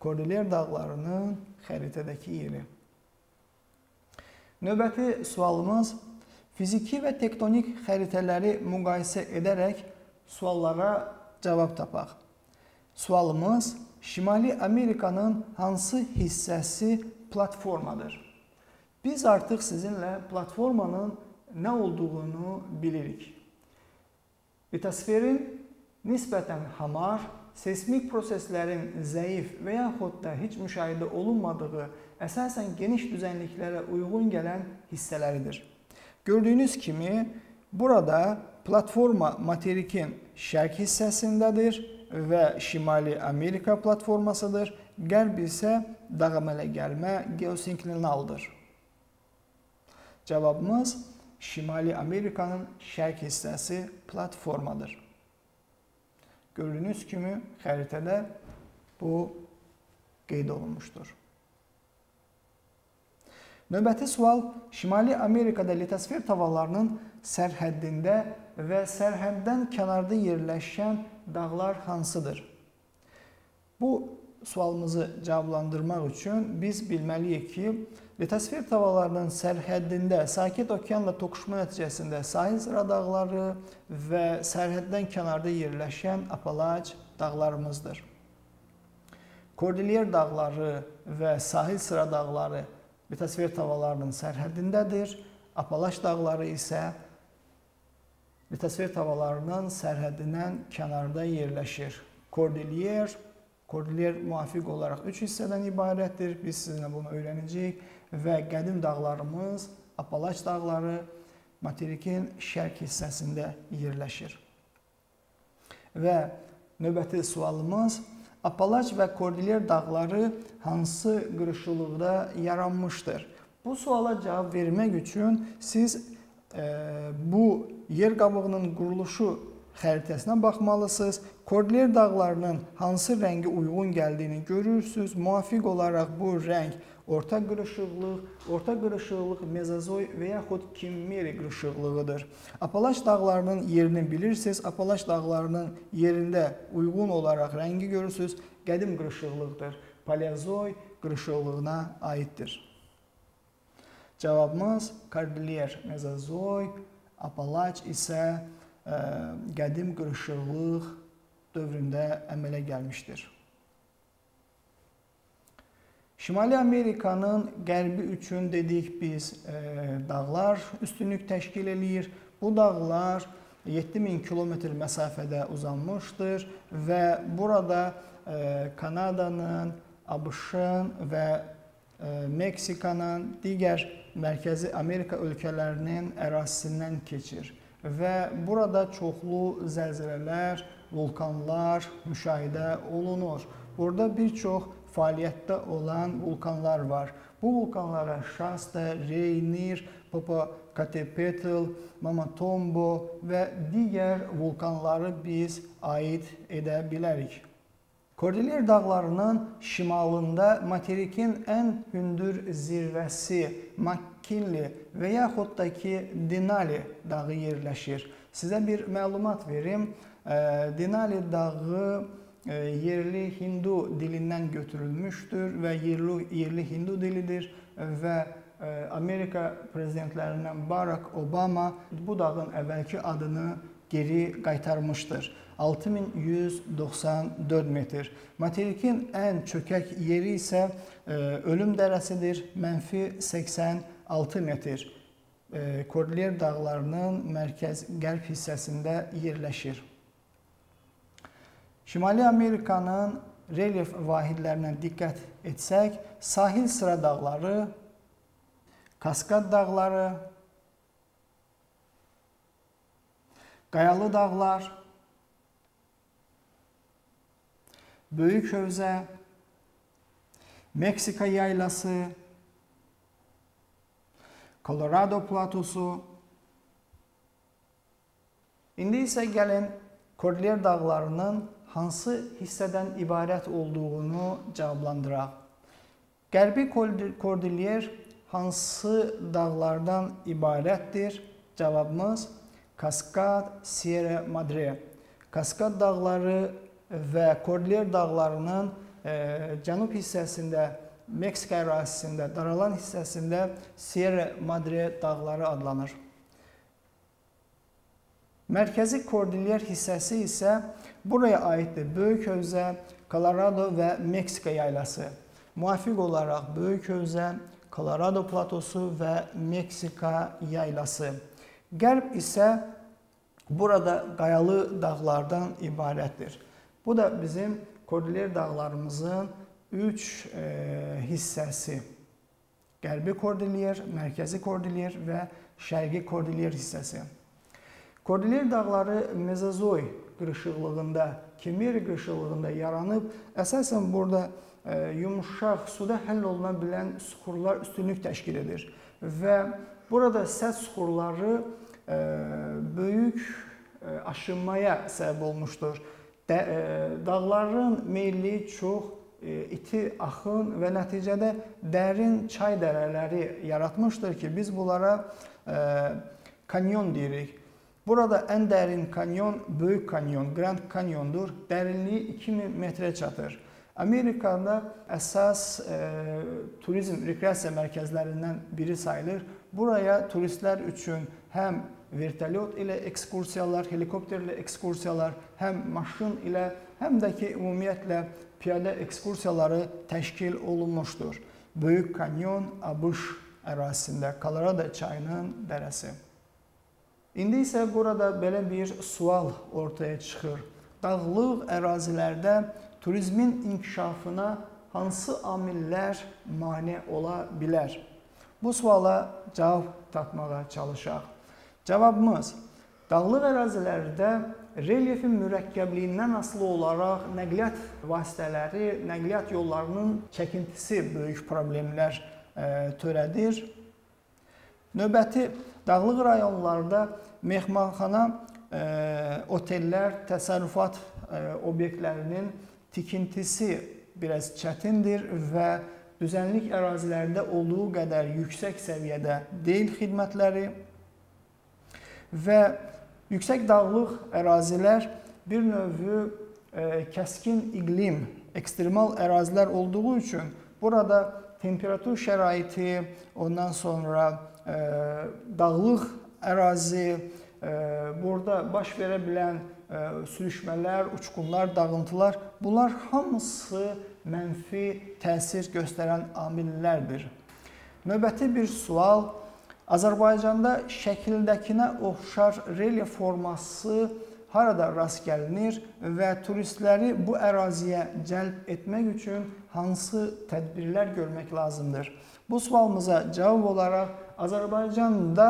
Kordilyer dağlarının xəritədəki yeri. Növbəti sualımız Fiziki və tektonik xəritələri müqayisə edərək suallara cavab tapaq. Sualımız Şimali Amerikanın hansı hissəsi platformadır? Biz artıq sizinlə platformanın nə olduğunu bilirik. Litosferin nisbətən hamar, seismik proseslərin zəif və yaxud da heç müşahidə olunmadığı, əsasən geniş düzənliklərə uyğun gələn hissələridir. Gördüyünüz kimi burada platforma materikin şərq hissəsindədir və Şimali Amerika platformasıdır. Qərb isə dağəmələ gəlmə geosinklinaldır. Cavabımız Şimali Amerikanın şərq hissəsi platformadır. Gördüyünüz kimi xəritədə bu qeyd olunmuşdur. Növbəti sual Şimali Amerikada litosfer tavalarının sərhəddində və sərhəddən kənarda yerləşən dağlar hansıdır? Bu sualımızı cavablandırmaq üçün biz bilməliyik ki, litosfer tavalarının sərhəddində Sakit okeanla toqquşma nəticəsində sahil sıra dağları və sərhəddən kənarda yerləşən Apalaç dağlarımızdır. Kordilyer dağları və sahil sıra dağları litosfer tavalarının sərhəddindədir. Apalaş dağları isə litosfer tavalarının sərhədindən kənarda yerləşir. Kordilyer, Kordilyer müvafiq olaraq 3 hissədən ibarətdir. Biz sizinlə bunu öyrənəcəyik və qədim dağlarımız Apalaç dağları materikin şərq hissəsində yerləşir. Və növbəti sualımız Apalaç və Kordilyer dağları hansı qırışıqlıqda yaranmışdır? Bu suala cavab vermək üçün siz e, bu yer qabığının quruluşu xəritəsinə baxmalısınız. Kordilyer dağlarının hansı rəngi uyğun gəldiyini görürsüz. Müvafiq olaraq bu rəng orta qırışıqlıq, orta qırışıqlıq mezozoy və yaxud Kimmeri qırışıqlığıdır. Apalaç dağlarının yerini bilirsiniz. Apalaç dağlarının yerində uyğun olaraq rəngi görürsüz. Qədim qırışıqlıqdır. Paleozoy qırışıqlığına aiddir. Cavabımız Kordilyer, Mezozoy, Apalaç isə ə, e, qədim qırışıqlıq dövründə əmələ gəlmişdir. Şimali Amerikanın qərbi üçün dedik biz e, dağlar üstünlük təşkil eləyir. Bu dağlar 7000 kilometr məsafədə uzanmışdır və burada e, Kanadanın, ABŞ-ın və e, Meksikanın, digər Mərkəzi Amerika ölkələrinin ərazisindən keçir və burada çoxlu zəlzələlər, vulkanlar müşahidə olunur. Burada bir çox fəaliyyətdə olan vulkanlar var. Bu vulkanlara Shasta, Rainier, Popocatépetl, Mamatombo və digər vulkanları biz aid edə bilərik. Kordilyer dağlarının şimalında materikin ən hündür zirvəsi Makkinli və yaxud da ki Denali dağı yerləşir. Sizə bir məlumat verim. Denali dağı yerli Hindu dilindən götürülmüşdür və yerli, yerli Hindu dilidir və e, Amerika prezidentlərindən Barack Obama bu dağın əvvəlki adını geri qaytarmışdır. 6194 metr. Materikin ən çökək yeri isə e, ölüm dərəsidir, mənfi 86 metr. Kordilyer dağlarının mərkəz qərb hissəsində yerləşir. Şimali Amerikanın relyef vahidlərinə diqqət etsək, sahil sıra dağları, Kaskad dağları, Qayalı dağlar, Böyük Hövzə, Meksika yaylası, Colorado platosu. İndi isə gəlin Kordilyer dağlarının hansı hissədən ibarət olduğunu cavablandıraq. Qərbi Kordilyer hansı dağlardan ibarətdir? Cavabımız Kaskad, Sierra Madre. Kaskad dağları və Kordilyer dağlarının e, cənub hissəsində, Meksika ərazisində, daralan hissəsində Sierra Madre dağları adlanır. Mərkəzi Kordilyer hissəsi isə buraya aiddir. Böyük Hövzə, Colorado və Meksika yaylası. Müvafiq olaraq Böyük Hövzə, Colorado platosu və Meksika yaylası. Qərb isə burada qayalı dağlardan ibarətdir. Bu da bizim Kordilyer dağlarımızın 3 e, hissəsi. Qərbi Kordilyer, Mərkəzi Kordilyer və Şərqi Kordilyer hissəsi. Kordilyer dağları Mezozoy qırışıqlığında, Kimmer qırışıqlığında yaranıb. Əsasən burada e, yumşaq suda həll oluna bilən suxurlar üstünlük təşkil edir və burada səth suxurları e, böyük e, aşınmaya səbəb olmuşdur. Dağların meyilliyi çox iti axın və nəticədə dərin çay dərələri yaratmışdır ki, biz bunlara kanyon deyirik. Burada ən dərin kanyon Böyük kanyon, Grand Kanyondur. Dərinliyi 2000 metrə çatır. Amerikada əsas e, turizm rekreasiya mərkəzlərindən biri sayılır. Buraya turistlər üçün həm vertolyot ilə ekskursiyalar, helikopterlə ekskursiyalar, həm maşın ilə, həm də ki, ümumiyyətlə piyada ekskursiyaları təşkil olunmuşdur. Böyük kanyon ABŞ ərazisində Colorado çayının dərəsi. İndi isə burada belə bir sual ortaya çıxır. Dağlıq ərazilərdə turizmin inkişafına hansı amillər mane ola bilər? Bu suala cavab tapmağa çalışaq. Cavabımız dağlıq ərazilərdə relyefin mürəkkəbliyindən asılı olaraq nəqliyyat vasitələri, nəqliyyat yollarının çəkintisi böyük problemlər ə, törədir. Növbəti dağlıq rayonlarda mehmanxana, ə, otellər, təsərrüfat ə, obyektlərinin tikintisi biraz çətindir və düzənlik ərazilərdə olduğu qədər yüksək səviyyədə deyil xidmətləri və yüksək dağlıq ərazilər bir növ e, kəskin iqlim, ekstremal ərazilər olduğu üçün burada temperatur şəraiti, ondan sonra e, dağlıq ərazi, e, burada baş verə bilən e, sürüşmələr, uçqunlar, dağıntılar, bunlar hamısı mənfi təsir göstərən amillərdir. Növbəti bir sual Azərbaycanda şəkildəkinə oxşar relyef forması harada rast gəlinir və turistləri bu əraziyə cəlb etmək üçün hansı tədbirlər görmək lazımdır? Bu sualımıza cavab olaraq Azərbaycanda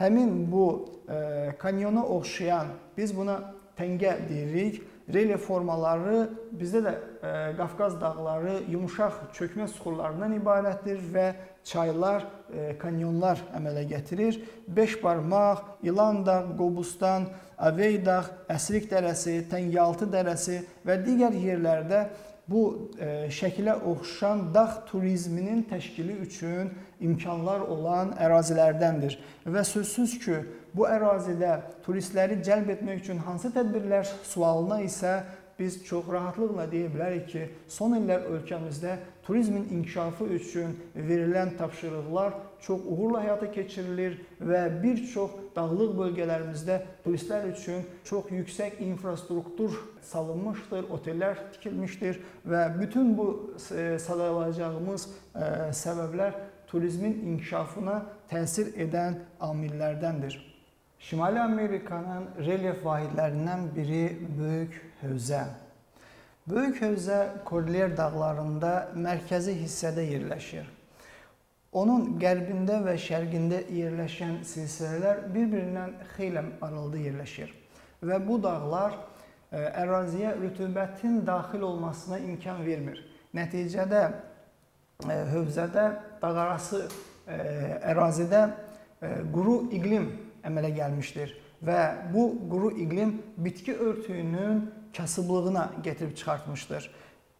həmin bu e, kanyona oxşayan, biz buna təngə deyirik, relyef formaları bizdə də e, Qafqaz dağları yumşaq çökmə suxurlarından ibarətdir və çaylar, e, kanyonlar əmələ gətirir. 5 barmaq, İlan dağ, Qobustan, Avey dağ, Əsrik dərəsi, Təngiyaltı dərəsi və digər yerlərdə bu e, şəkilə oxşan dağ turizminin təşkili üçün imkanlar olan ərazilərdəndir. Və sözsüz ki, bu ərazidə turistləri cəlb etmək üçün hansı tədbirlər sualına isə biz çox rahatlıqla deyə bilərik ki, son illər ölkəmizdə turizmin inkişafı üçün verilən tapşırıqlar çox uğurla həyata keçirilir və bir çox dağlıq bölgələrimizdə turistlər üçün çox yüksək infrastruktur salınmışdır, otellər tikilmişdir və bütün bu e, sadalayacağımız e, səbəblər turizmin inkişafına təsir edən amillərdəndir. Şimali Amerikanın relyef vahidlərindən biri Böyük Hövzə. Böyük Hövzə Korler dağlarında mərkəzi hissədə yerləşir. Onun qərbində və şərqində yerləşən silsilələr bir-birindən xeyli aralıda yerləşir və bu dağlar e, əraziyə rütubətin daxil olmasına imkan vermir. Nəticədə e, hövzədə dağarası e, ərazidə quru iqlim əmələ gəlmişdir və bu quru iqlim bitki örtüyünün kasıblığına gətirib çıxartmışdır.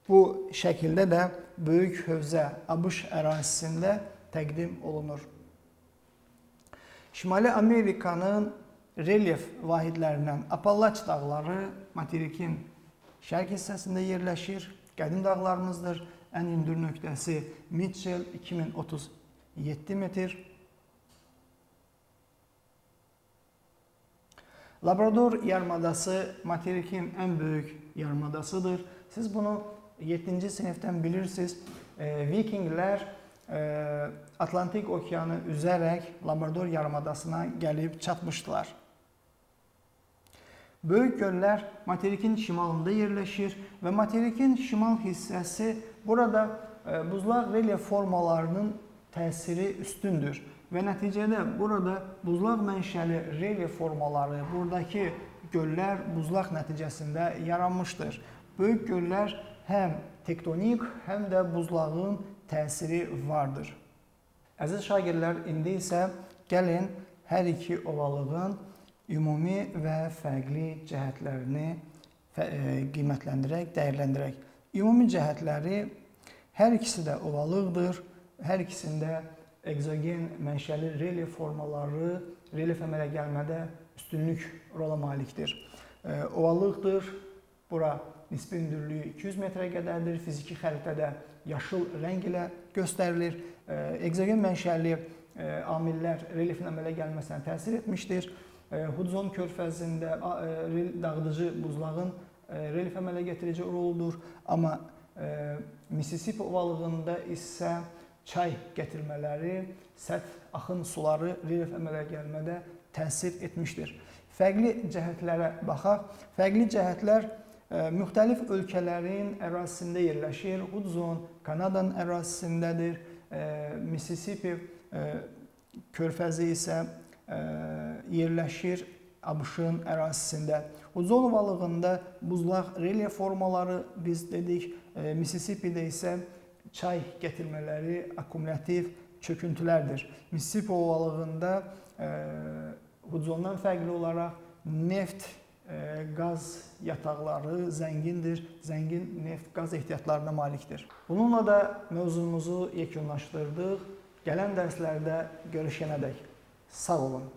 Bu şəkildə də böyük hövzə ABŞ ərazisində təqdim olunur. Şimali Amerikanın relyef vahidlərindən Apalaç dağları materikin şərq hissəsində yerləşir. Qədim dağlarımızdır ən hündür nöqtəsi Mitchell 2037 metr. Labrador yarımadası materikin ən böyük yarımadasıdır. Siz bunu 7-ci sinifdən bilirsiniz. Vikinglər Atlantik okeanı üzərək Labrador yarımadasına gəlib çatmışdılar. Böyük göllər materikin şimalında yerləşir və materikin şimal hissəsi burada e, buzlaq relyef formalarının təsiri üstündür və nəticədə burada buzlaq mənşəli relyef formaları, buradakı göllər buzlaq nəticəsində yaranmışdır. Böyük göllər həm tektonik, həm də buzlağın təsiri vardır. Əziz şagirdlər, indi isə gəlin hər iki ovalığın ümumi və fərqli cəhətlərini e, qiymətləndirək, dəyərləndirək. Ümumi cəhətləri hər ikisi də ovalıqdır. Hər ikisində ekzogen mənşəli relyef formaları relyef əmələ gəlmədə üstünlük rola malikdir. E, ovalıqdır. Bura nisbi hündürlüyü 200 metrə qədərdir. Fiziki xəritədə yaşıl rəng ilə göstərilir. Ekzogen mənşəli amillər relyefin əmələ gəlməsinə təsir etmişdir. Hudzon körfəzində dağıdıcı buzlağın relyef əmələ getirici roludur, amma Mississippi ovalığında isə çay gətirmələri, səth axın suları relyef əmələ gəlmədə təsir etmişdir. Fərqli cəhətlərə baxaq. Fərqli cəhətlər müxtəlif ölkələrin ərazisində yerləşir. Hudson Kanadanın ərazisindədir. Mississippi ə, körfəzi isə ə, yerləşir ABŞ-ın ərazisində. Hudson ovalığında buzlaq relyef formaları biz dedik. Mississippi-də isə çay gətirmələri akkumulyativ çöküntülərdir. Mississippi ovalığında ə, Hudsondan fərqli olaraq neft, qaz yataqları zəngindir, zəngin neft, qaz ehtiyatlarına malikdir. Bununla da mövzumuzu yekunlaşdırdıq. Gələn dərslərdə görüşənədək sağ olun.